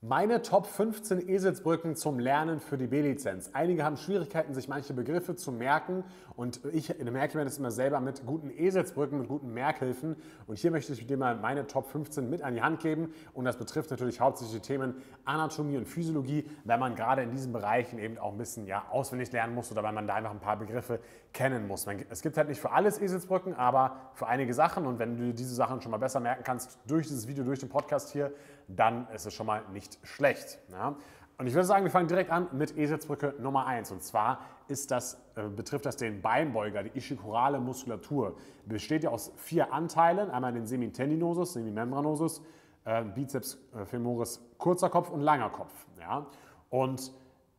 Meine Top 15 Eselsbrücken zum Lernen für die B-Lizenz. Einige haben Schwierigkeiten, sich manche Begriffe zu merken und ich merke mir das immer selber mit guten Eselsbrücken, mit guten Merkhilfen. Und hier möchte ich dir mal meine Top 15 mit an die Hand geben und das betrifft natürlich hauptsächlich die Themen Anatomie und Physiologie, weil man gerade in diesen Bereichen eben auch ein bisschen ja, auswendig lernen muss oder weil man da einfach ein paar Begriffe kennen muss. Es gibt halt nicht für alles Eselsbrücken, aber für einige Sachen und wenn du diese Sachen schon mal besser merken kannst durch dieses Video, durch den Podcast hier, dann ist es schon mal nicht schlecht. Ja? Und ich würde sagen, wir fangen direkt an mit Eselsbrücke Nummer 1. Und zwar das, äh, betrifft das den Beinbeuger, die ischikorale Muskulatur. Besteht ja aus vier Anteilen, einmal den Semitendinosus, Semimembranosus, äh, Bizeps äh, femoris, kurzer Kopf und langer Kopf. Ja? Und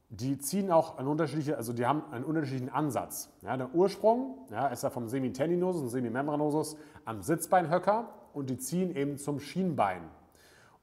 die ziehen auch einen unterschiedlichen, also die haben einen unterschiedlichen Ansatz. Ja, der Ursprung ja, ist ja vom Semitendinosus und Semimembranosus am Sitzbeinhöcker und die ziehen eben zum Schienbein.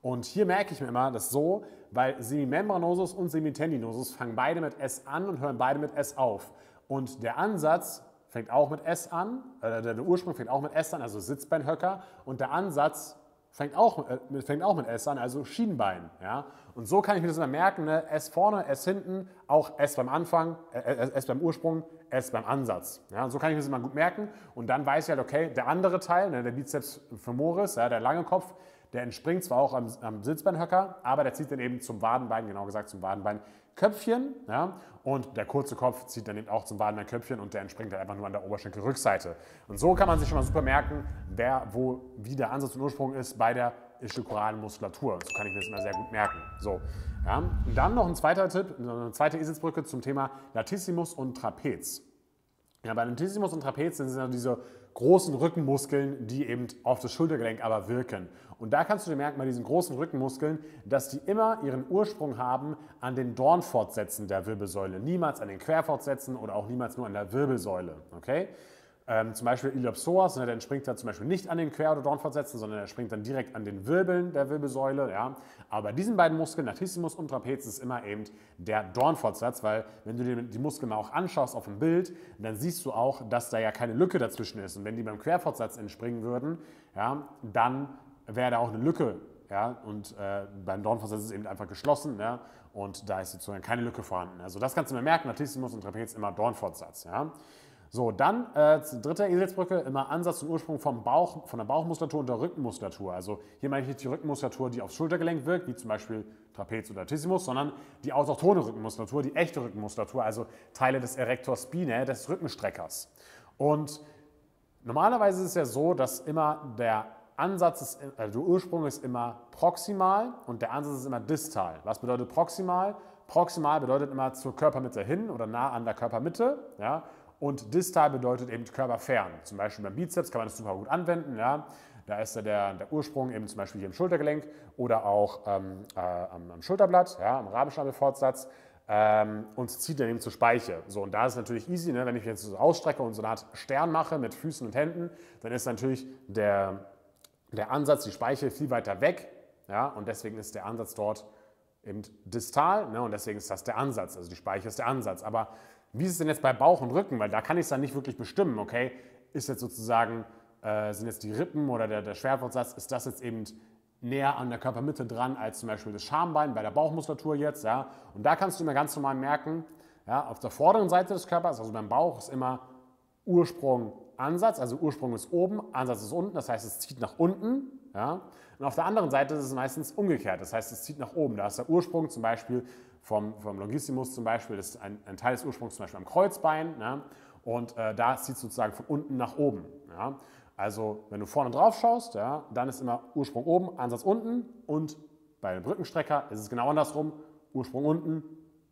Und hier merke ich mir immer das so, weil Semimembranosus und Semitendinosus fangen beide mit S an und hören beide mit S auf. Und der Ansatz fängt auch mit S an, äh, der Ursprung fängt auch mit S an, also Sitzbeinhöcker. Und der Ansatz fängt auch, äh, fängt auch mit S an, also Schienbein. Ja? Und so kann ich mir das immer merken, ne? S vorne, S hinten, auch S beim Anfang, äh, äh S beim Ursprung, S beim Ansatz. Ja? Und so kann ich mir das immer gut merken. Und dann weiß ich halt, okay, der andere Teil, ne, der Bizeps femoris, ja, der lange Kopf, der entspringt zwar auch am, am Sitzbeinhöcker, aber der zieht dann eben zum Wadenbein, genau gesagt zum Wadenbeinköpfchen. Ja? Und der kurze Kopf zieht dann eben auch zum Wadenbeinköpfchen und der entspringt dann einfach nur an der Oberschenkelrückseite. Und so kann man sich schon mal super merken, wer, wo, wie der Ansatz und Ursprung ist bei der ischokoralen Muskulatur. So kann ich mir das immer sehr gut merken. So, ja. Und dann noch ein zweiter Tipp, eine zweite Eselsbrücke zum Thema Latissimus und Trapez. Ja, bei Latissimus und Trapez sind es ja diese großen Rückenmuskeln, die eben auf das Schultergelenk aber wirken. Und da kannst du dir merken bei diesen großen Rückenmuskeln, dass die immer ihren Ursprung haben an den Dornfortsätzen der Wirbelsäule, niemals an den Querfortsätzen oder auch niemals nur an der Wirbelsäule. Okay? Ähm, zum Beispiel Iliopsoas, ne, der entspringt dann zum Beispiel nicht an den Quer- oder Dornfortsätzen, sondern er springt dann direkt an den Wirbeln der Wirbelsäule. Ja. Aber bei diesen beiden Muskeln, Latissimus und Trapez, ist immer eben der Dornfortsatz, weil wenn du dir die Muskeln mal auch anschaust auf dem Bild, dann siehst du auch, dass da ja keine Lücke dazwischen ist. Und wenn die beim Querfortsatz entspringen würden, ja, dann wäre da auch eine Lücke. Ja, und äh, beim Dornfortsatz ist es eben einfach geschlossen ja, und da ist sozusagen keine Lücke vorhanden. Also das kannst du mir merken, Latissimus und Trapez immer Dornfortsatz. Ja. So, dann äh, dritte Eselsbrücke, immer Ansatz und Ursprung vom Bauch, von der Bauchmuskulatur und der Rückenmuskulatur. Also hier meine ich nicht die Rückenmuskulatur, die aufs Schultergelenk wirkt, wie zum Beispiel Trapez oder Latissimus, sondern die autochtone Rückenmuskulatur, die echte Rückenmuskulatur, also Teile des Erector spinae, des Rückenstreckers. Und normalerweise ist es ja so, dass immer der Ansatz, ist, also der Ursprung ist immer proximal und der Ansatz ist immer distal. Was bedeutet proximal? Proximal bedeutet immer zur Körpermitte hin oder nah an der Körpermitte. Ja? Und distal bedeutet eben körperfern. Zum Beispiel beim Bizeps kann man das super gut anwenden. Ja? Da ist ja der, der Ursprung eben zum Beispiel hier im Schultergelenk oder auch ähm, äh, am, am, Schulterblatt, ja, am Rabenschnabelfortsatz ähm, und zieht dann eben zur Speiche. So, und da ist es natürlich easy, ne? wenn ich jetzt so ausstrecke und so eine Art Stern mache mit Füßen und Händen, dann ist natürlich der, der Ansatz, die Speiche viel weiter weg. Ja? Und deswegen ist der Ansatz dort eben distal ne? und deswegen ist das der Ansatz. Also die Speiche ist der Ansatz. Aber wie ist es denn jetzt bei Bauch und Rücken? Weil da kann ich es dann nicht wirklich bestimmen, okay? Ist jetzt sozusagen, äh, sind jetzt die Rippen oder der, der Schwerfortsatz, ist das jetzt eben näher an der Körpermitte dran als zum Beispiel das Schambein bei der Bauchmuskulatur jetzt, ja? Und da kannst du immer ganz normal merken, ja, auf der vorderen Seite des Körpers, also beim Bauch, ist immer Ursprung, Ansatz, also Ursprung ist oben, Ansatz ist unten, das heißt, es zieht nach unten. Ja? Und auf der anderen Seite ist es meistens umgekehrt, das heißt, es zieht nach oben. Da ist der Ursprung zum Beispiel vom, vom Longissimus zum Beispiel, das ist ein, ein Teil des Ursprungs zum Beispiel am Kreuzbein. Ja? Und äh, da zieht es sozusagen von unten nach oben. Ja? Also wenn du vorne drauf schaust, ja, dann ist immer Ursprung oben, Ansatz unten und bei dem Brückenstrecker ist es genau andersrum, Ursprung unten,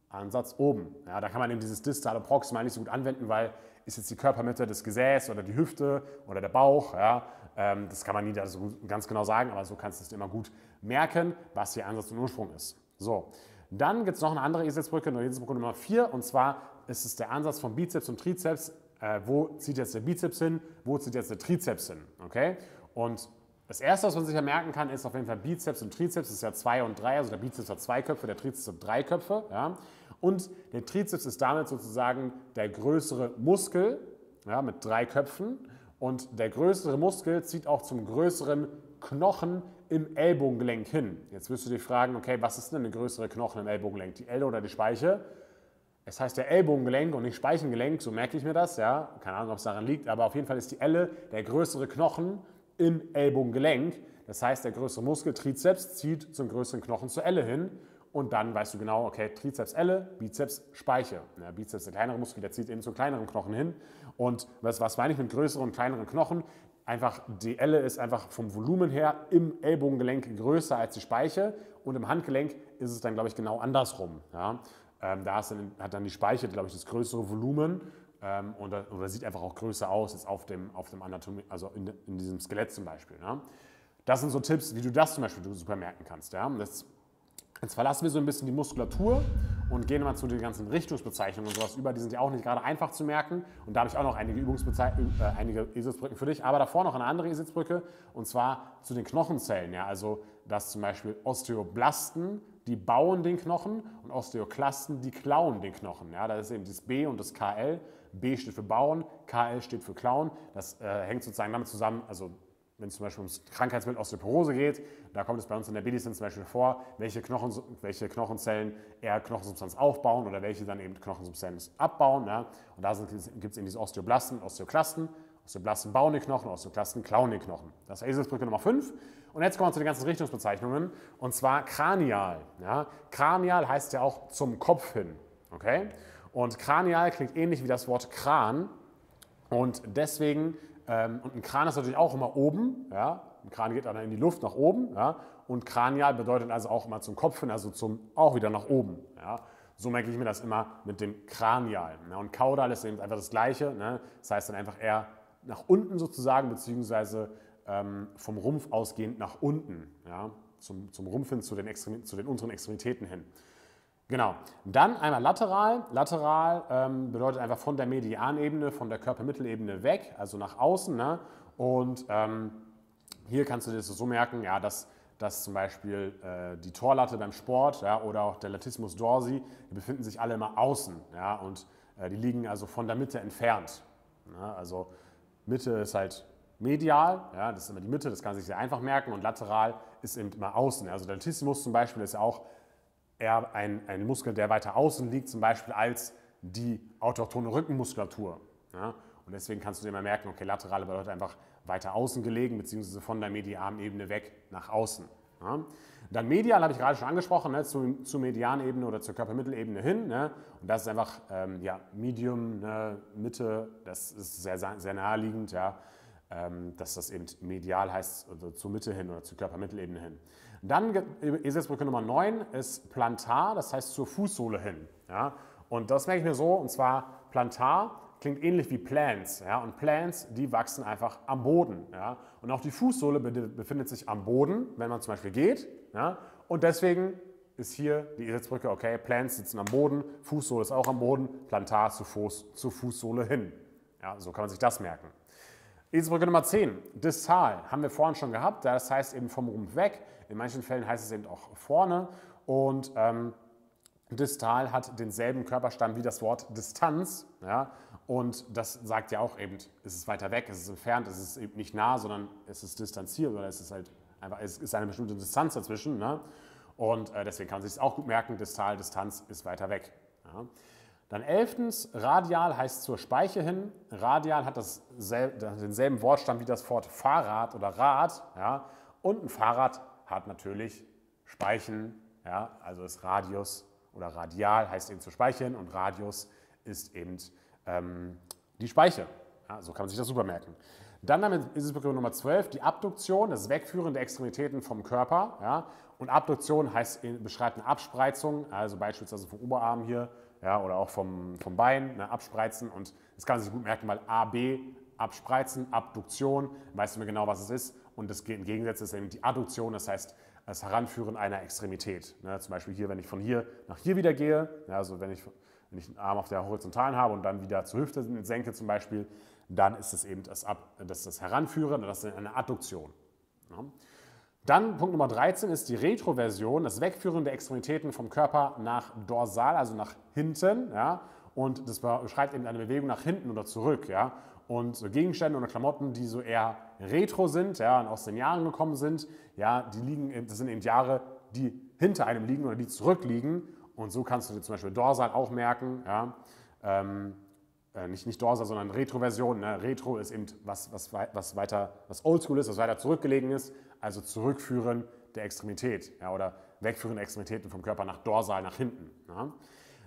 Ansatz oben. Ja, da kann man eben dieses distale Proximal nicht so gut anwenden, weil ist jetzt die Körpermitte des Gesäß oder die Hüfte oder der Bauch. Ja, ähm, das kann man nie so ganz genau sagen, aber so kannst du es immer gut merken, was hier Ansatz und Ursprung ist. So, dann gibt es noch eine andere Eselsbrücke, Eselsbrücke Nummer 4, und zwar ist es der Ansatz von Bizeps und Trizeps. Äh, wo zieht jetzt der Bizeps hin? Wo zieht jetzt der Trizeps hin? Okay? Und das erste, was man sich ja merken kann, ist auf jeden Fall Bizeps und Trizeps. Das ist ja 2 und 3. Also der Bizeps hat zwei Köpfe, der Trizeps hat drei Köpfe. Ja? Und der Trizeps ist damit sozusagen der größere Muskel ja, mit drei Köpfen. Und der größere Muskel zieht auch zum größeren Knochen im Ellbogengelenk hin. Jetzt wirst du dich fragen, okay, was ist denn eine größere Knochen im Ellbogengelenk, die Elle oder die Speiche? Es heißt ja Ellbogengelenk und nicht Speichengelenk, so merke ich mir das, ja. Keine Ahnung, ob es daran liegt, aber auf jeden Fall ist die Elle der größere Knochen im Ellbogengelenk. Das heißt, der größere Muskel, Trizeps, zieht zum größeren Knochen zur Elle hin und dann weißt du genau, okay, Trizeps Elle, Bizeps Speiche. Ja, Bizeps der kleinere Muskel, der zieht eben zum kleineren Knochen hin. Und was, was meine ich mit größeren und kleineren Knochen? Einfach die Elle ist einfach vom Volumen her im Ellbogengelenk größer als die Speiche und im Handgelenk ist es dann, glaube ich, genau andersrum. Ja? Ähm, da dann, hat dann die Speiche, glaube ich, das größere Volumen ähm, und, oder sieht einfach auch größer aus jetzt auf dem, auf dem Anatomie, also in, in diesem Skelett zum Beispiel. Ja? Das sind so Tipps, wie du das zum Beispiel super merken kannst. Ja? Das Jetzt verlassen wir so ein bisschen die Muskulatur und gehen mal zu den ganzen Richtungsbezeichnungen und sowas über. Die sind ja auch nicht gerade einfach zu merken. Und da habe ich auch noch einige, Übungsbezeichnungen, äh, einige Eselsbrücken für dich. Aber davor noch eine andere Eselsbrücke und zwar zu den Knochenzellen. Ja? Also, dass zum Beispiel Osteoblasten, die bauen den Knochen und Osteoklasten, die klauen den Knochen. Ja? Das ist eben das B und das KL. B steht für bauen, KL steht für klauen. Das äh, hängt sozusagen damit zusammen, also wenn es zum Beispiel ums Krankheitsbild Osteoporose geht, da kommt es bei uns in der Medizin zum Beispiel vor, welche, Knochen, welche Knochenzellen eher Knochensubstanz aufbauen oder welche dann eben Knochensubstanz abbauen. Ja. Und da gibt es eben diese Osteoblasten, Osteoklasten. Osteoblasten bauen die Knochen, Osteoklasten klauen die Knochen. Das ist Eselsbrücke Nummer 5. Und jetzt kommen wir zu den ganzen Richtungsbezeichnungen. Und zwar kranial. Ja. Kranial heißt ja auch zum Kopf hin. Okay? Und kranial klingt ähnlich wie das Wort Kran. Und deswegen und ein Kran ist natürlich auch immer oben. Ja? Ein Kran geht dann in die Luft nach oben. Ja? Und kranial bedeutet also auch immer zum Kopf hin, also zum, auch wieder nach oben. Ja? So merke ich mir das immer mit dem Kranial. Ja? Und kaudal ist eben einfach das Gleiche. Ne? Das heißt dann einfach eher nach unten sozusagen, beziehungsweise ähm, vom Rumpf ausgehend nach unten. Ja? Zum, zum Rumpf hin, zu den, zu den unteren Extremitäten hin. Genau. Dann einmal lateral. Lateral ähm, bedeutet einfach von der Medianebene, von der Körpermittelebene weg, also nach außen. Ne? Und ähm, hier kannst du dir das so merken, ja, dass, dass zum Beispiel äh, die Torlatte beim Sport ja, oder auch der Latissimus dorsi, die befinden sich alle immer außen. Ja, und äh, die liegen also von der Mitte entfernt. Ja, also Mitte ist halt medial, ja, das ist immer die Mitte, das kann man sich sehr einfach merken. Und lateral ist eben immer außen. Also der Latissimus zum Beispiel ist ja auch eher ein, ein Muskel, der weiter außen liegt, zum Beispiel als die autochtone Rückenmuskulatur. Ja? Und deswegen kannst du dir mal merken, okay, laterale bedeutet einfach weiter außen gelegen, beziehungsweise von der Medianebene weg nach außen. Ja? Dann medial habe ich gerade schon angesprochen, ne, zu, zur Medianebene oder zur Körpermittelebene hin. Ne? Und das ist einfach ähm, ja, Medium, ne, Mitte, das ist sehr, sehr naheliegend, ja, ähm, dass das eben medial heißt, also zur Mitte hin oder zur Körpermittelebene hin. Dann Eselsbrücke Nummer 9 ist plantar, das heißt zur Fußsohle hin. Ja? Und das merke ich mir so, und zwar plantar klingt ähnlich wie Plants. Ja? Und Plants, die wachsen einfach am Boden. Ja? Und auch die Fußsohle befindet sich am Boden, wenn man zum Beispiel geht. Ja? Und deswegen ist hier die Eselsbrücke, okay, Plants sitzen am Boden, Fußsohle ist auch am Boden, plantar zu Fuß, zur Fußsohle hin. Ja, so kann man sich das merken. Eselsbrücke Nummer 10, distal, haben wir vorhin schon gehabt, das heißt eben vom Rumpf weg. In manchen Fällen heißt es eben auch vorne. Und ähm, distal hat denselben Körperstamm wie das Wort Distanz. Ja? Und das sagt ja auch eben, es ist weiter weg, es ist entfernt, es ist eben nicht nah, sondern es ist distanziert oder es ist halt einfach, es ist eine bestimmte Distanz dazwischen. Ne? Und äh, deswegen kann man sich das auch gut merken, distal, Distanz ist weiter weg. Ja? Dann elftens, radial heißt zur Speiche hin. Radial hat dasselbe, denselben Wortstamm wie das Wort Fahrrad oder Rad. Ja? Und ein Fahrrad hat natürlich Speichen, ja? also ist Radius oder radial heißt eben zu speichern und Radius ist eben ähm, die Speiche. Ja? so kann man sich das super merken. Dann damit ist es Begriff Nummer 12, die Abduktion, das Wegführen der Extremitäten vom Körper. Ja? Und Abduktion heißt, beschreibt eine Abspreizung, also beispielsweise vom Oberarm hier ja, oder auch vom, vom Bein, ne, abspreizen. Und das kann man sich gut merken, weil AB, abspreizen, Abduktion, weißt du mir genau, was es ist. Und das Gegensatz ist eben die Adduktion, das heißt das Heranführen einer Extremität. Ne, zum Beispiel hier, wenn ich von hier nach hier wieder gehe, ja, also wenn ich, wenn ich einen Arm auf der Horizontalen habe und dann wieder zur Hüfte senke zum Beispiel, dann ist es eben das, Ab, das, das Heranführen, das ist eine Adduktion. Ja. Dann Punkt Nummer 13 ist die Retroversion, das Wegführen der Extremitäten vom Körper nach dorsal, also nach hinten. Ja? Und das beschreibt eben eine Bewegung nach hinten oder zurück. Ja? Und so Gegenstände oder Klamotten, die so eher retro sind ja, und aus den Jahren gekommen sind. Ja, die liegen, das sind eben Jahre, die hinter einem liegen oder die zurückliegen. Und so kannst du dir zum Beispiel Dorsal auch merken. Ja. Ähm, äh, nicht, nicht Dorsal, sondern Retro-Version. Ne? Retro ist eben was, was, was weiter, was oldschool ist, was weiter zurückgelegen ist, also zurückführen der Extremität ja, oder wegführen Extremitäten vom Körper nach Dorsal, nach hinten. Ja.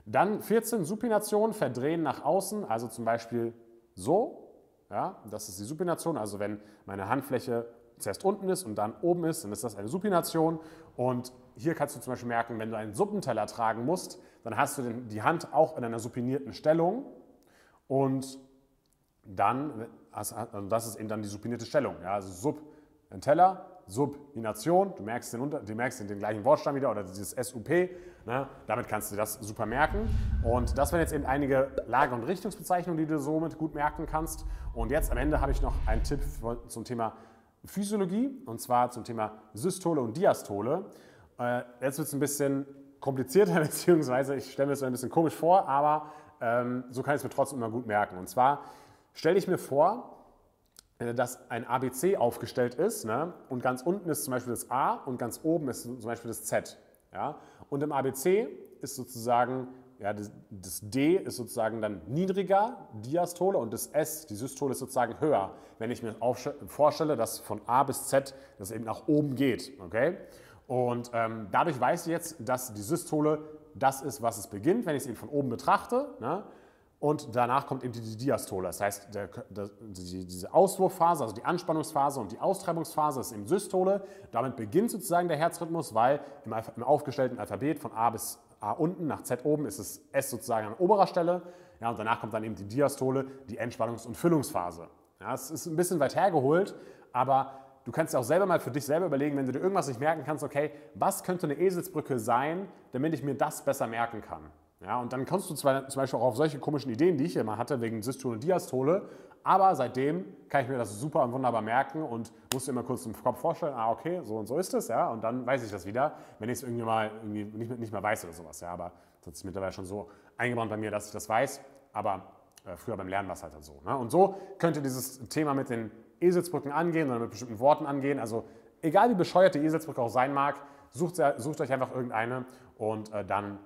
Dann 14 Supination, verdrehen nach außen, also zum Beispiel so. Ja, das ist die Supination, also wenn meine Handfläche zuerst unten ist und dann oben ist, dann ist das eine Supination. Und hier kannst du zum Beispiel merken, wenn du einen Suppenteller tragen musst, dann hast du die Hand auch in einer supinierten Stellung. Und dann, also das ist eben dann die supinierte Stellung. Ja, also Sub, ein Teller, Subination, du merkst den, du merkst den, gleichen Wortstamm wieder oder dieses SUP, ne? damit kannst du das super merken. Und das wären jetzt eben einige Lager- und Richtungsbezeichnungen, die du somit gut merken kannst. Und jetzt am Ende habe ich noch einen Tipp zum Thema Physiologie und zwar zum Thema Systole und Diastole. Äh, jetzt wird es ein bisschen komplizierter, beziehungsweise ich stelle mir das ein bisschen komisch vor, aber ähm, so kann ich es mir trotzdem immer gut merken. Und zwar stelle ich mir vor, äh, dass ein ABC aufgestellt ist ne? und ganz unten ist zum Beispiel das A und ganz oben ist zum Beispiel das Z. Ja? Und im ABC ist sozusagen, ja, das, das D ist sozusagen dann niedriger, Diastole, und das S, die Systole, ist sozusagen höher, wenn ich mir vorstelle, dass von A bis Z das eben nach oben geht. Okay? Und ähm, dadurch weiß ich jetzt, dass die Systole das ist, was es beginnt, wenn ich es eben von oben betrachte. Ne? Und danach kommt eben die Diastole. Das heißt, der, der, die, diese Auswurfphase, also die Anspannungsphase und die Austreibungsphase ist eben Systole. Damit beginnt sozusagen der Herzrhythmus, weil im, im, aufgestellten Alphabet von A bis A unten nach Z oben ist es S sozusagen an oberer Stelle. Ja, und danach kommt dann eben die Diastole, die Entspannungs- und Füllungsphase. Ja, es ist ein bisschen weit hergeholt, aber du kannst auch selber mal für dich selber überlegen, wenn du dir irgendwas nicht merken kannst, okay, was könnte eine Eselsbrücke sein, damit ich mir das besser merken kann. Ja, und dann kommst du zum Beispiel auch auf solche komischen Ideen, die ich immer hatte, wegen Systole und Diastole, aber seitdem kann ich mir das super und wunderbar merken und muss dir immer kurz im Kopf vorstellen, ah, okay, so und so ist es, ja, und dann weiß ich das wieder, wenn ich es irgendwie mal irgendwie nicht, nicht mehr weiß oder sowas, ja, aber das ist mittlerweile schon so eingebaut bei mir, dass ich das weiß, aber äh, früher beim Lernen war es halt, halt so. Ne? Und so könnt ihr dieses Thema mit den Eselsbrücken angehen oder mit bestimmten Worten angehen, also egal wie bescheuert die Eselsbrücke auch sein mag, sucht, sucht euch einfach irgendeine und äh, dann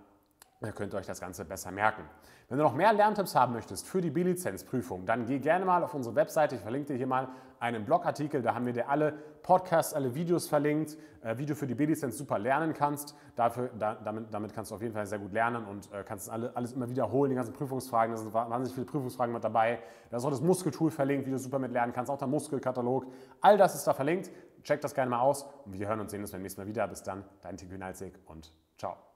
Ihr könnt euch das Ganze besser merken. Wenn du noch mehr Lerntipps haben möchtest für die B-Lizenzprüfung, dann geh gerne mal auf unsere Webseite. Ich verlinke dir hier mal einen Blogartikel. Da haben wir dir alle Podcasts, alle Videos verlinkt, äh, wie du für die B-Lizenz super lernen kannst. Dafür, da, damit, damit, kannst du auf jeden Fall sehr gut lernen und äh, kannst alle, alles immer wiederholen, die ganzen Prüfungsfragen. Da sind wahnsinnig viele Prüfungsfragen mit dabei. Da ist auch das Muskeltool verlinkt, wie du super mit lernen kannst, auch der Muskelkatalog. All das ist da verlinkt. Check das gerne mal aus und wir hören und sehen uns beim nächsten Mal wieder. Bis dann, dein Tipi und ciao.